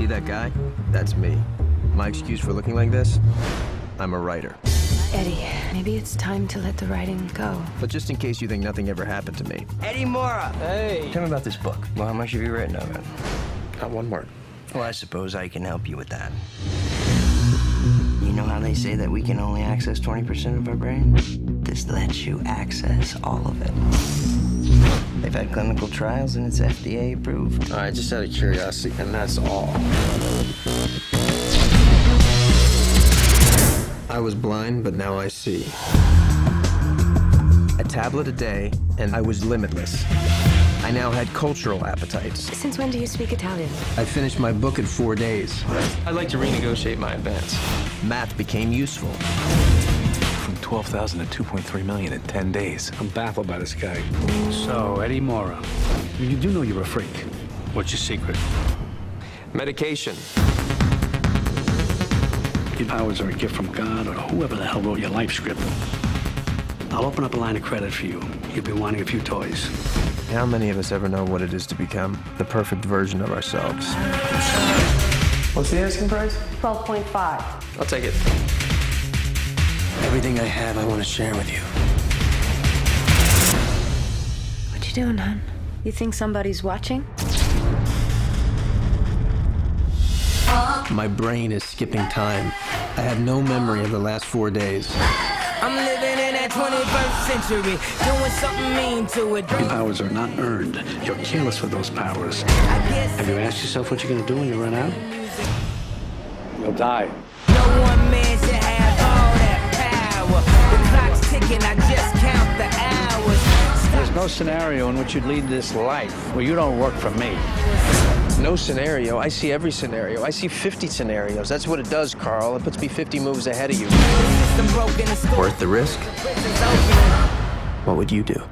See that guy? That's me. My excuse for looking like this? I'm a writer. Eddie, maybe it's time to let the writing go. But just in case you think nothing ever happened to me, Eddie Morra. hey, Tell me about this book. Well, how much have you written of it? not one word. Well, I suppose I can help you with that. You know how they say that we can only access 20% of our brain? This lets you access all of it. They've had clinical trials and it's FDA approved. All right, just out of curiosity, and that's all. I was blind, but now I see. A tablet a day, and I was limitless. I now had cultural appetites. Since when do you speak Italian? I finished my book in four days. I'd like to renegotiate my advance. Math became useful. From 12,000 to 2.3 million in 10 days. I'm baffled by this guy. So, Eddie Morra, you do know you're a freak. What's your secret? Medication. Your powers are a gift from God or whoever the hell wrote your life script. I'll open up a line of credit for you. You'll be wanting a few toys. How many of us ever know what it is to become the perfect version of ourselves? What's the asking price? 12.5. I'll take it. Everything I have, I want to share with you. What you doing, hon? You think somebody's watching? My brain is skipping time. I have no memory of the last four days. I'm living in that 21st century, doing something mean to it. Your powers are not earned. You're careless with those powers. Have you asked yourself what you're going to do when you run out? You'll die. no that power. The clock's ticking, I just count the hours. There's no scenario in which you'd lead this life where you don't work for me. No scenario. I see every scenario. I see 50 scenarios. That's what it does, Carl. It puts me 50 moves ahead of you. System broken, the school Worth the risk? What would you do?